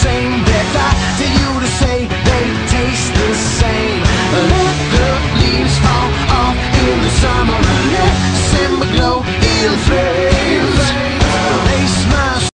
same They're to you to say they taste the same. Let the leaves fall off in the summer. Let summer glow in flame